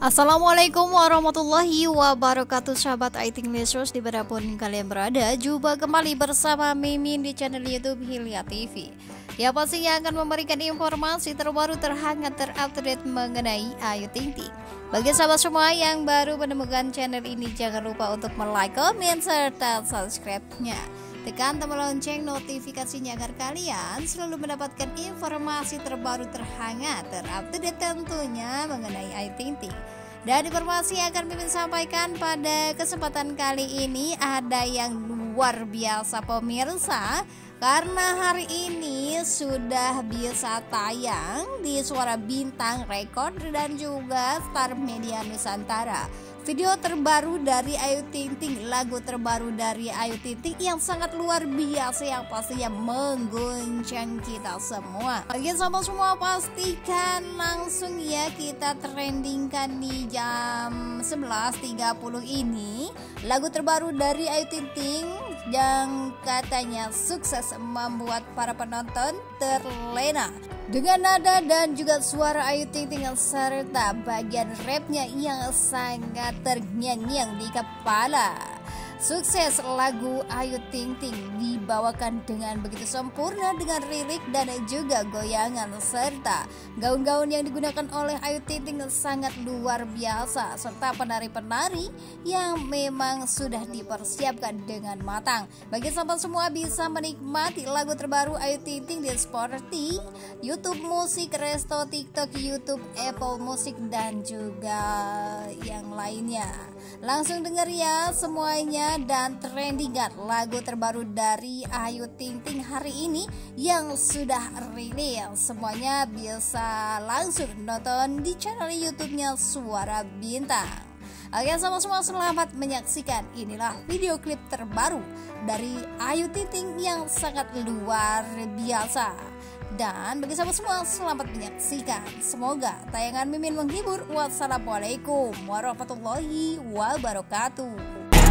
Assalamualaikum warahmatullahi wabarakatuh Sahabat IT Listeners di mana pun kalian berada. Jumpa kembali bersama Mimin di channel Youtube Hilya TV Ya pastinya akan memberikan informasi terbaru terhangat terupdate mengenai Ayu Ting Ting. Bagi sahabat semua yang baru menemukan channel ini Jangan lupa untuk like, komen, serta subscribe-nya Tekan tombol lonceng notifikasinya agar kalian selalu mendapatkan informasi terbaru terhangat terupdate tentunya mengenai Ayu Ting Ting. Dan informasi yang akan Mimin sampaikan pada kesempatan kali ini ada yang luar biasa pemirsa karena hari ini sudah bisa tayang di Suara Bintang Record dan juga Star Media Nusantara video terbaru dari Ayu Ting Ting lagu terbaru dari Ayu Ting Ting yang sangat luar biasa yang pastinya mengguncang kita semua. Oke sama semua pastikan langsung ya kita trendingkan di jam 11.30 ini. Lagu terbaru dari Ayu Ting Ting yang katanya sukses membuat para penonton terlena dengan nada dan juga suara Ayu Ting Ting serta bagian rapnya yang sangat terngiang-ngiang di kepala. Sukses lagu Ayu Ting Ting dibawakan dengan begitu sempurna dengan lirik dan juga goyangan serta gaun-gaun yang digunakan oleh Ayu Ting Ting sangat luar biasa serta penari-penari yang memang sudah dipersiapkan dengan matang. Bagi sahabat semua bisa menikmati lagu terbaru Ayu Ting Ting di Sporty, YouTube Musik, Resto, TikTok, YouTube, Apple Musik dan juga yang lainnya. Langsung denger ya semuanya dan trendingan lagu terbaru dari Ayu Ting Ting hari ini yang sudah rilis. Semuanya bisa langsung nonton di channel YouTube-nya Suara Bintang. Oke sama semua selamat menyaksikan. Inilah video klip terbaru dari Ayu Ting Ting yang sangat luar biasa. Dan bagi sahabat semua selamat menyaksikan. Semoga tayangan Mimin menghibur. Wassalamualaikum warahmatullahi wabarakatuh